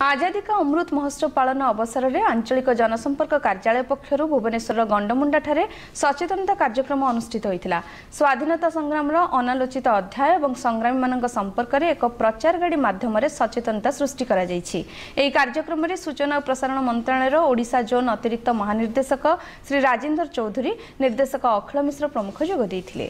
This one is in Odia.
ଆଜାଦି କା ଅମୃତ ମହୋତ୍ସବ ପାଳନ ଅବସରରେ ଆଞ୍ଚଳିକ ଜନସମ୍ପର୍କ କାର୍ଯ୍ୟାଳୟ ପକ୍ଷରୁ ଭୁବନେଶ୍ୱରର ଗଣ୍ଡମୁଣ୍ଡାଠାରେ ସଚେତନତା କାର୍ଯ୍ୟକ୍ରମ ଅନୁଷ୍ଠିତ ହୋଇଥିଲା। ସ୍ୱାଧୀନତା ସଂଗ୍ରାମର ଅନାଲୋଚିତ ଅଧ୍ୟାୟ ଏବଂ ସଂଗ୍ରାମୀମାନଙ୍କ ସମ୍ପର୍କରେ ଏକ ପ୍ରଚାର ଗାଡ଼ି ମାଧ୍ୟମରେ ସଚେତନତା ସୃଷ୍ଟି କରାଯାଇଛି। ଏହି କାର୍ଯ୍ୟକ୍ରମରେ ସୂଚନା ଓ ପ୍ରସାରଣ ମନ୍ତ୍ରଣାଳୟର ଓଡ଼ିଶା ଜୋନ୍ ଅତିରିକ୍ତ ମହାନିର୍ଦ୍ଦେଶକ ଶ୍ରୀ ରାଜେନ୍ଦ୍ର ଚୌଧୁରୀ ନିର୍ଦ୍ଦେଶକ ଅଖିଳ ମିଶ୍ର ପ୍ରମୁଖ ଯୋଗ ଦେଇଥିଲେ।